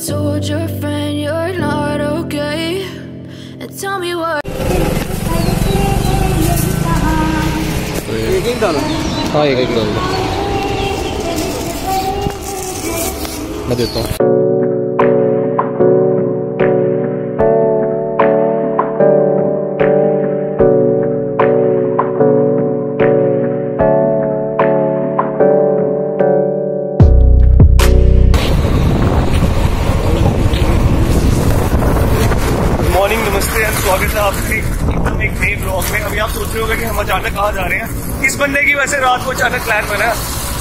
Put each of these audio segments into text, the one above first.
told your friend you're not okay. And tell me what. हाँ एक एक डाल दो मैं देता हूँ स्वागत है आपके एकदम एक नए ब्लॉग में। अभी आप सोच रहे होंगे कि हम अचानक कहाँ जा रहे हैं। इस बंदे की वैसे रात को अचानक प्लान बना।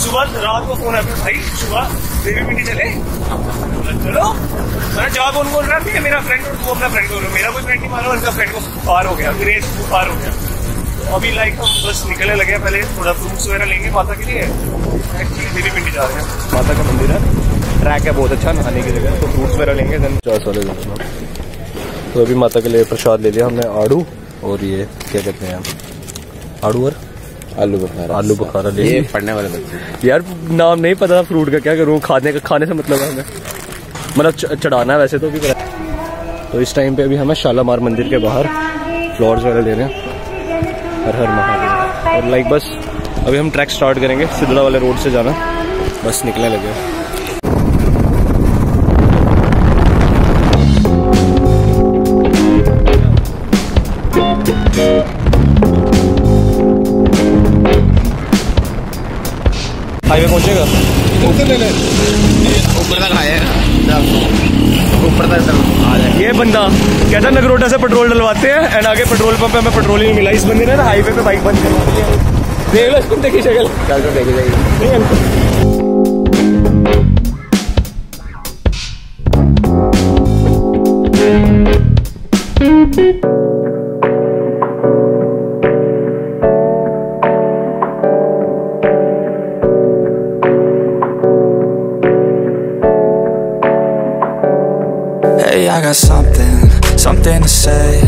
सुबह रात को फ़ोन आया भाई सुबह देवी पिंडी चले? चलो। मैं जॉब कौन बोल रहा है मेरा फ्रेंड और तू अपना फ्रेंड बोल रहा मेरा कोई फ्रेंड नहीं मारा उनका फ्रेंड को पार हो गया। ग्रेस वो पार हो गया। तो अभी लाइक हम बस निकलने लगे हैं। पहले थोड़ा फ्रूट्स वगैरह लेंगे माता के लिए। एक्चुअली देवी पिंडी जा रहे हैं। माता का मंदिर है। ट्रैक है बहुत अच्छा नहाने की जगह तो फ्रूट्स वगैरह लेंगे देन चार साल तो अभी माता के लिए प्रसाद ले लिया हमने आड़ू और ये क्या कहते हैं? आड़ू और? आलू बुखारा। आलू बुखारा ले ये पढ़ने वाले बच्चे। यार नाम नहीं पता फ्रूट का क्या करूँ खाने का खाने से मतलब है हमें। मतलब चढ़ाना है वैसे तो भी करा तो इस टाइम पे अभी हमें शालामार मंदिर के बाहर। फ्लावर्स वगैरह ले रहे हैं। हर हर महादेव। और लाइक बस अभी हम ट्रैक स्टार्ट करेंगे सिद्धड़ा वाले रोड से जाना। बस निकलने लगे। हाईवे पहुंचेगा? ऊपर तक आया ऊपर तक आ ये बंदा कहता है नगरोटा से पेट्रोल डलवाते हैं एंड आगे पेट्रोल पंप पे हमें पेट्रोल ही नहीं मिला। इस बंदे ने ना हाईवे पे बाइक बंद है। देख लो इसको देखी शक्ल। चल तो देखी जाएगी। नहीं uncle. something to say.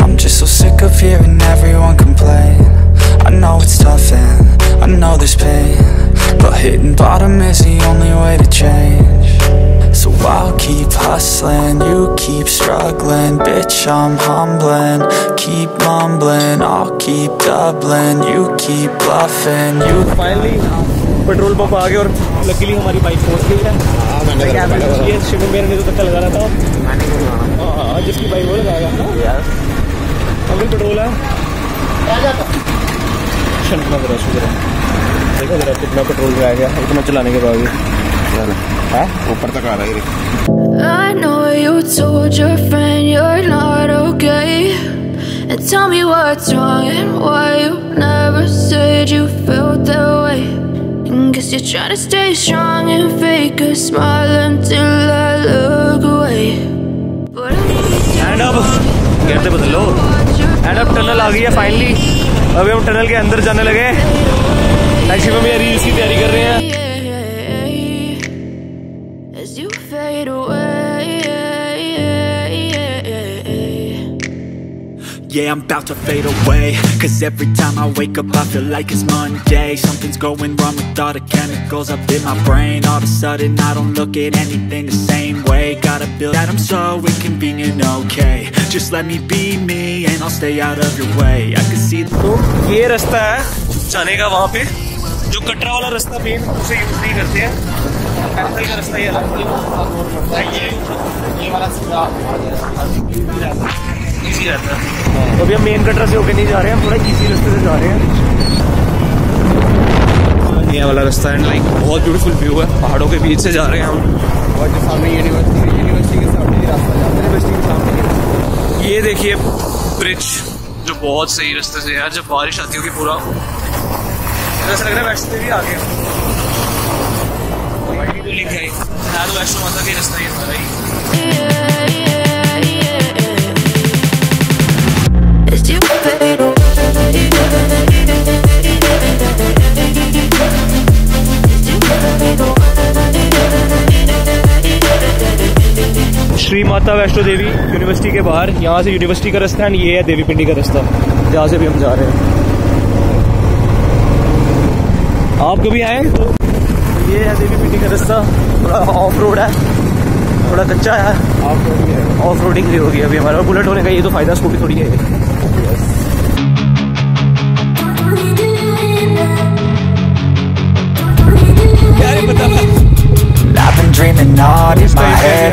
I'm just so sick of hearing everyone complain. I know it's tough and I know there's pain, but hitting bottom is the only way to change. So I'll keep hustling, you keep struggling, bitch. I'm humbling, keep mumbling, I'll keep doubling, you keep bluffing, you. Finally petrol pump आ गए और luckily हमारी bike पहुंच गई है हाँ मैंने क्या कर ये शिविर मेरे ने तो धक्का लगा रहा था हाँ, जिसकी बाइक वो लगाएगा ना अंकल पेट्रोल है छंटना जरा शुक्र है देखो जरा कितना पेट्रोल में गया इतना चलाने के बाद ऊपर तक आ रहा है I know you told your friend you're not okay. And tell me what's wrong and why you never said you felt that way. And guess you're trying to stay strong and fake a smile until I look away. And अब? कहते बदल। And अब tunnel आ गई है finally अभी हम tunnel के अंदर जाने लगे मैक्सिमम ये रील्स की तैयारी कर रहे हैं। Yeah, I'm about to fade away Cause every time I wake up I feel like it's Monday Something's going wrong with all the chemicals up in my brain All of a sudden I don't look at anything the same way Gotta build that I'm so inconvenient, okay Just let me be me and I'll stay out of your way I can see the तो ये रास्ता है जाने का वहाँ पे जो कटरा वाला रास्ता मेन उसे यूज नहीं करते हैं पैदल का रास्ता ये अलग ये ये वाला सीधा इजी रहता है। तो अभी हम मेन कटरा से होकर नहीं जा रहे हैं थोड़ा इजी रास्ते से जा रहे हैं। ये वाला रास्ता है लाइक बहुत ब्यूटीफुल व्यू है। पहाड़ों के बीच से जा रहे हैं हम। और जो सामने यूनिवर्सिटी यूनिवर्सिटी के सामने रास्ता जाता है यूनिवर्सिटी के सामने ये देखिए ब्रिज जो बहुत सही रास्ते से है। जब बारिश आती होगी पूरा। ऐसा लग रहा है वैष्णो देवी आ आई है। तो वैष्णो माता के रास्ता ये सारा ही श्री माता वैष्णो देवी यूनिवर्सिटी के बाहर यहाँ से यूनिवर्सिटी का रास्ता है ये है देवी पिंडी का रास्ता। जहाँ से भी हम जा रहे हैं। आप कभी आए? तो ये है देवी पिंडी का रास्ता। थोड़ा ऑफ़ रोड है। थोड़ा कच्चा है। ऑफ़ रोडिंग भी होगी अभी हमारा। बुलेट होने का ये तो फ़ायदा स्कूटी थोड़ी है।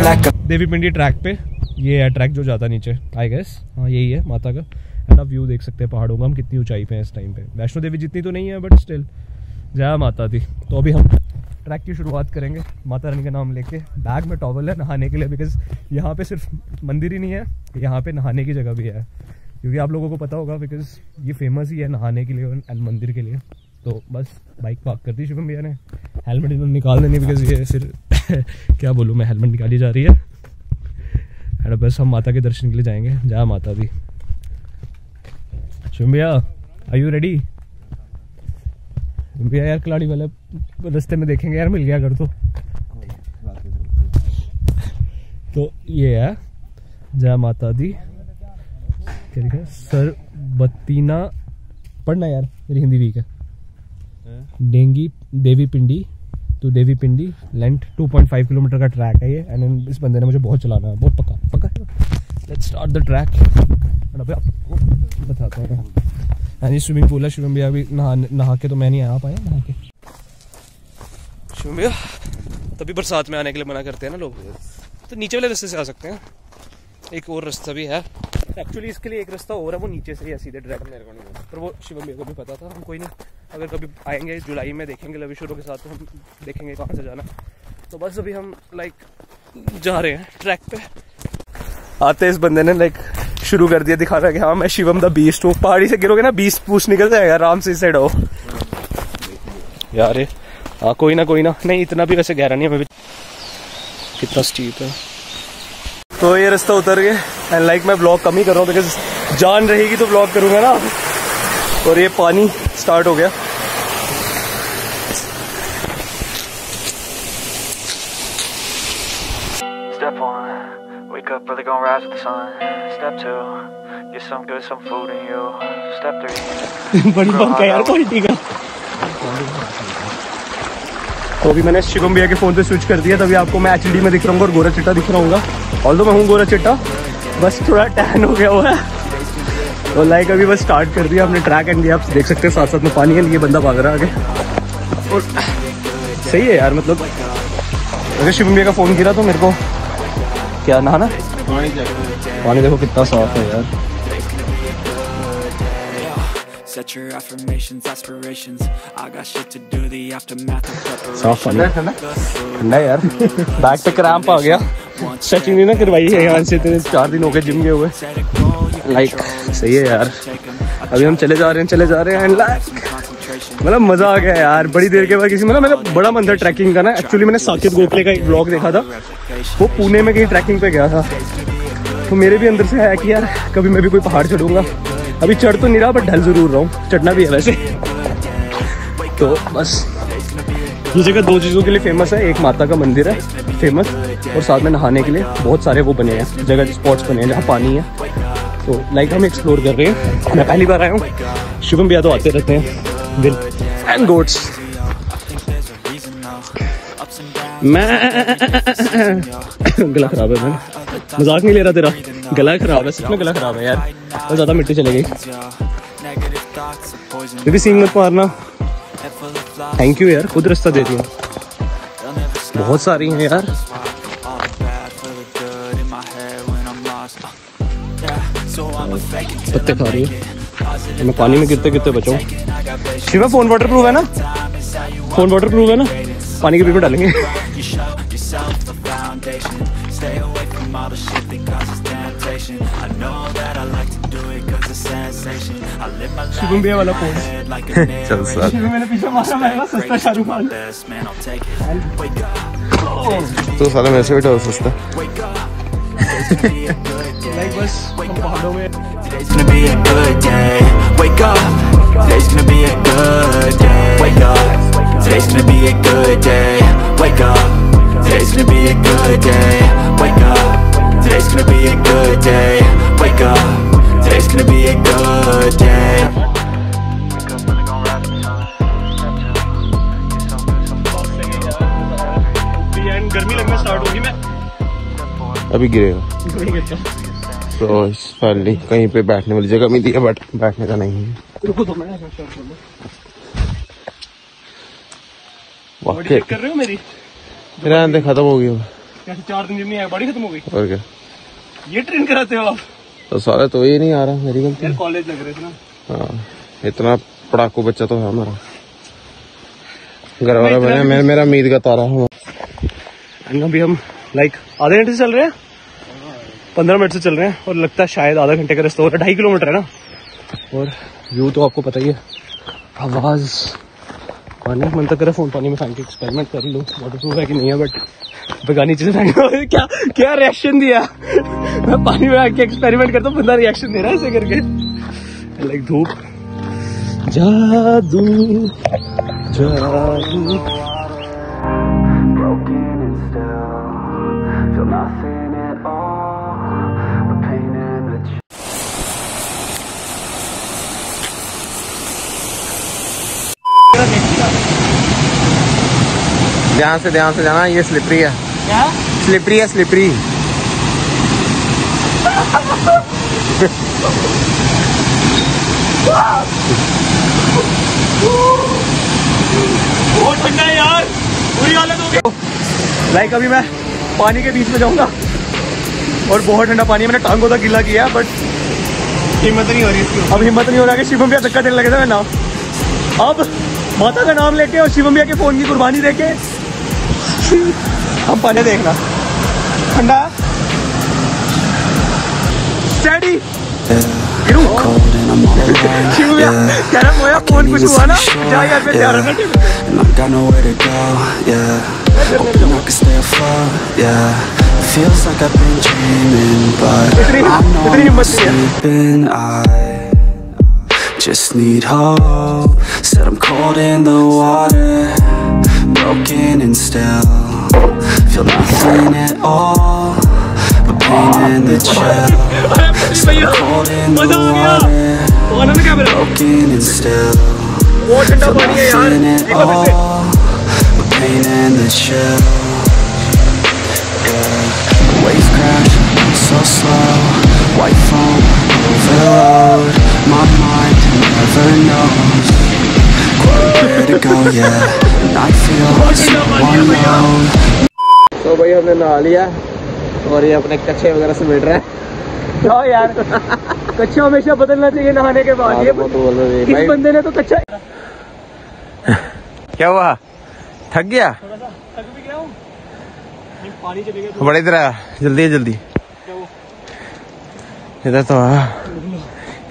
देवी पिंडी ट्रैक पे, ये है ट्रैक जो जाता नीचे आई गेस हाँ यही है, माता का. एंड आप व्यू देख सकते हैं पहाड़ों का, हम कितनी ऊंचाई पे हैं इस टाइम पे. वैष्णो देवी जितनी तो नहीं है बट स्टिल जय माता दी. तो अभी हम ट्रैक की शुरुआत करेंगे, माता रानी का नाम लेके. बैग में टॉवल है नहाने के लिए बिकॉज़ यहाँ पे सिर्फ़ मंदिर ही नहीं है, यहाँ पे नहाने की जगह भी है. क्योंकि आप लोगों को पता होगा बिकॉज़ ये फ़ेमस ही है नहाने के लिए एंड मंदिर के लिए. तो बस बाइक पार्क कर दी शुभम भैया ने. हेलमेट इन्होंने निकाल देनी बिकॉज़ ये फिर क्या बोलूँ मैं हेलमेट निकाली जा रही है। एंड बस हम माता के दर्शन के लिए जाएँगे। जय माता दी। शिवम भैया आर यू रेडी भैया यार कलाड़ी वाले रास्ते में देखेंगे यार मिल गया अगर तो। तो ये है। जय माता दी। क्या लिखा है? सर बत्तीना पढ़ना यार मेरी हिंदी वीक है? Dinghy Devi Pindi. To Devi Pindi length 2.5 kilometre का ट्रैक है ये एंड इस बंदे ने मुझे बहुत चलाना है बहुत पक्का पक्का लेट्स स्टार्ट द ट्रैक बताता हूँ जी स्विमिंग पूल है शिवम भैया भी नहा नहा के तो मैं नहीं आ पाया नहा के शिवम भैया तभी बरसात में आने के लिए मना करते हैं ना लोग तो नीचे वाले रास्ते से आ सकते हैं एक और रास्ता भी है एक्चुअली इसके लिए एक रास्ता और है वो नीचे से ही है सीधे डायरेक्ट मेरे को नहीं पर वो शिवम भैया को भी पता था हम कोई नहीं अगर कभी आएँगे, जुलाई में देखेंगे लवी शुरू के साथ तो हम देखेंगे कहाँ से जाना। तो बस अभी हम लाइक जा रहे हैं ट्रैक पे। आते इस बंदे ने लाइक शुरू कर दिया दिखाना कि हाँ मैं शिवम द बीस्ट हूँ। पहाड़ी से गिरोगे ना बीस पूछ निकल जाएगा, आराम से इस साइड हो यार हाँ कोई ना कोई ना। नहीं, इतना भी वैसे गहरा नहीं है मैं भी कितना स्टीप है। तो ये रास्ता उतर गए एंड लाइक मैं ब्लॉग कम ही कर रहा हूँ बिकॉज़ जान रहेगी तो ब्लॉग करूँगा ना। और ये पानी स्टार्ट हो गया। Step one, wake up early, gonna rise with the sun. Step two, get some good, some food in you. Step three, बड़ी बात है यार क्वालिटी का तो अभी मैंने शिवम भैया के फ़ोन पे स्विच कर दिया तभी आपको मैं एचडी में दिख रहा हूँ और गोरा चिट्टा दिख रहा हूँ ऑल मैं हूँ गोरा चिट्टा बस थोड़ा टैन हो गया हुआ है। तो लाइक अभी बस स्टार्ट कर दिया अपने ट्रैक एंड दिया। आप देख सकते हैं साथ साथ में पानी है ये बंदा भाग रहा है आगे। और सही है यार मतलब अगर शिवम भैया का फ़ोन गिरा तो मेरे को क्या नहाना पानी देखो कितना साफ़ है यार। Set your affirmations, aspirations. I got shit to do, the aftermath of preparation. ठंडा यार। बैक पे क्रैम्प आ गया। स्ट्रेचिंग नहीं ना करवाई है यहाँ से, इतने चार दिन हो गए जिम गए हुए। लाइक सही है यार। अभी हम चले जा रहे हैं, चले जा रहे हैं एंड लाइक मतलब मज़ा आ गया यार। बड़ी देर के बाद किसी मतलब मेरा बड़ा मन था ट्रैकिंग का ना। एक्चुअली मैंने साकिब गोखले का एक ब्लॉग देखा था। वो पुणे में कहीं ट्रैकिंग पे गया था। तो मेरे भी अंदर से है कि यार, कभी मैं भी कोई पहाड़ चढ़ूँगा। अभी चढ़ तो नहीं रहा बट ढल ज़रूर रहा हूँ। चढ़ना भी है वैसे। तो बस, ये जगह दो चीज़ों के लिए फ़ेमस है। एक माता का मंदिर है। फ़ेमस और साथ में नहाने के लिए बहुत सारे वो बने हैं, जगह स्पॉट्स बने हैं जहाँ पानी है। तो लाइक हम एक्सप्लोर कर रहे हैं। मैं पहली बार आया हूँ। शुभम भैया तो आते रहते हैं। दिल एंड गोड्स मैं गला खराब है मैंने मज़ाक नहीं ले रहा तेरा। गला खराब है, सच में गला खराब है यार। और ज़्यादा मिट्टी चले गई। बेबी सिंग मत मारना. थैंक यू यार, खुद रास्ता दे दिया. बहुत सारी हैं यार। पत्ते खा रही है। मैं पानी में गिरते गिरते बचाऊं। शिवा फ़ोन वाटर प्रूफ है ना? फ़ोन वाटर प्रूफ है ना? पानी के बिल्कुल डालेंगे। शुभम भैया वाला फ़ोन head like a मैंने पीछे मारा मैं सस्ता शाहरुख खान तो साला मेरे से बेटा सस्ता. लाइक बस पहाड़ों में Today's gonna be a good day. Wake up. Today's gonna be a good day. Wake up. Today's gonna be a good day. Wake up. Today's gonna be a good day. Wake up. Today's gonna be a good day. Wake up. Today's gonna be a good day. गर्मी लगना start होगी मैं अभी गिरेगा तो finally कहीं पे बैठने वाली जगह मिली है बट बैठने का नहीं है। रुको मिनट शॉट कर रहे हो मेरी? खत्म हो गया कैसे चार दिन नहीं आया बॉडी खत्म हो गई। और क्या? ये ट्रेन कराते हो आप? तो सारा तो ये नहीं आ रहा मेरी गलती कॉलेज लग रहे थे ना। हाँ इतना पड़ाकू बच्चा तो है हमारा। घर वाला मैंने मेरा, मेरा उम्मीद का तारा है। अभी हम लाइक आधे घंटे से चल रहे हैं? पंद्रह मिनट से चल रहे हैं और लगता है शायद आधा घंटे का रास्ता हो रहा है ढाई किलोमीटर है ना। और व्यू तो आपको पता ही है। आवाज़। पानी मन तक करे फ़ोन पानी में फेंक के एक्सपेरिमेंट कर लो। वाटर प्रूफ है कि नहीं है बट बेगानी चीज़ें फेंक। क्या क्या रिएक्शन दिया? मैं पानी में आके एक्सपेरिमेंट करता हूँ, बंदा रिएक्शन दे रहा है ऐसे करके। लाइक धूप। जादू जादू। Broken and still, feel nothing ध्यान से ध्यान से जाना ये स्लिपरी है। क्या? स्लिपरी है स्लिपरी बहुत ठंडा है यार। बुरी हालत हो गई। लाइक अभी मैं पानी के बीच में जाऊँगा। और बहुत ठंडा पानी है मैंने टांगों तक गीला किया बट हिम्मत नहीं हो रही इसकी। अब हिम्मत नहीं हो रहा कि शिवम भैया धक्का देने लगे थे मैं नाम। अब माता का नाम लेके और शिवम भैया के फ़ोन की कुर्बानी देके हम पानी देखना ठंडा study cold and I'm all alone Shivam भैया yeah कह रहा मोया फोन कुछ हुआ ना जा यार मैं जा रहा yeah. and I got nowhere to go yeah hoping I can stay afloat yeah feels like I've been dreaming but इतनी- I know इतनी I'm हिम्मत नहीं है। sleeping I just need hope Said I'm cold in the water Broken and still. Feel nothing at all But pain and the chill Said I'm cold in the water Broken and still. Feel nothing at all But pain and the chill yeah. Waves crash so slow. White foam overload my mind never knows quite where to go yeah and I feel so alone. तो भाई हमने नहा लिया और ये अपने कच्चे वगैरह समेट रहा है। हाँ यार कच्चा हमेशा बदलना चाहिए नहाने के बाद। ये इस बंदे ने तो कच्चा क्या हुआ? थक गया? पानी चले गया बड़े इधर आ जल्दी जल्दी। इधर तो आ।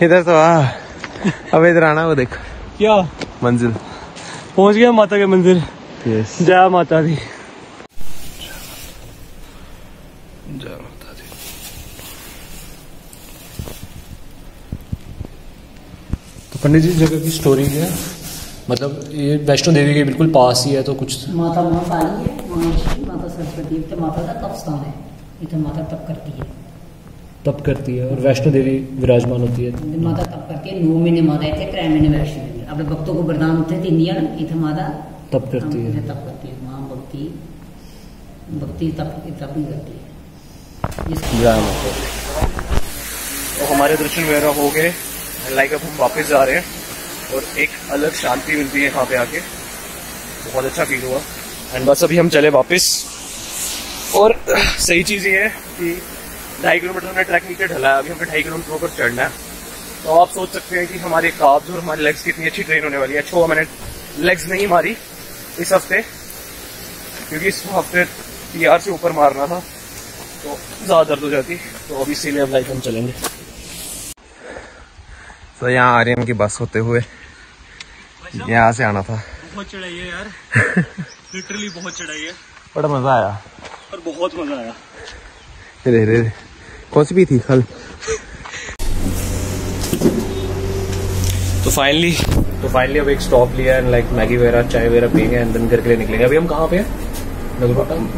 इधर तो आ। अब इधर आना वो देख। क्या? मंजिल। पहुँच गया माता के मंदिर यस जय माता दी। जय माता दी। तो पंडित जी जगह की स्टोरी है मतलब ये वैष्णो देवी के बिल्कुल पास ही है तो कुछ माता वहाँ सारी है माता सरस्वती तो माता का तप स्थान है इधर माता तप करती है। तप करती है और वैष्णो देवी विराजमान होती है। माता तप करती है नौ महीने माता थे त्रै महीने वैष्णो देवी। अपने भक्तों को वरदान होते थे इंडिया ना माता तप करती है तप करती है वहाँ भक्ति भक्ति तप तप नहीं करती है। तो हमारे दर्शन वगैरह हो गए लाइक अब हम वापस जा रहे हैं और एक अलग शांति मिलती है यहाँ पे आके। बहुत अच्छा फील हुआ। एंड बस अभी हम चले वापस। और सही चीज़ ये है कि ढाई किलोमीटर हमने ट्रैक नीचे ढला है। अभी हमें ढाई किलोमीटर ऊपर चढ़ना है। तो आप सोच सकते हैं कि हमारे काब्स और हमारे लेग्स कितनी अच्छी ट्रेन होने वाली है। छो मैंने लेग्स नहीं मारी इस हफ़्ते क्योंकि इस हफ़्ते पी से ऊपर मारना था। तो ज़्यादा दर्द हो जाती। तो अभी इसीलिए अब लाइक हम चलेंगे। तो यहाँ आर्यन की बस होते हुए यहाँ से आना था। बहुत चढ़ाई है यार। लिटरली बहुत चढ़ाई है। बड़ा मज़ा आया। और बहुत मज़ा आया। रे रे रे। कौन सी भी थी कल तो फाइनली तो फाइनली अब एक स्टॉप लिया है लाइक मैगी वगैरह चाय वगैरह पियेंगे एंड देन घर के लिए निकलेंगे। अभी हम कहाँ पे हैं?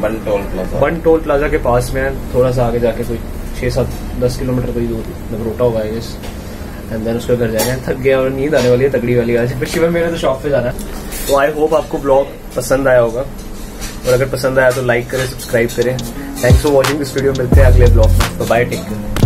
One toll plaza. One toll plaza के पास में थोड़ा सा आगे जाके कोई छः सात दस किलोमीटर कोई दूर नगरोटा होगा आई गेस एंड देन उसके घर जाएँगे। थक गया और नींद आने वाली है तगड़ी वाली आज। फिर शिवम मेरे तो शॉप पे जाना है। तो आई होप आपको ब्लॉग पसंद आया होगा। और अगर पसंद आया तो लाइक करें सब्सक्राइब करें। Thanks for watching this video मिलते हैं अगले ब्लॉग में. तो बाय टेक केयर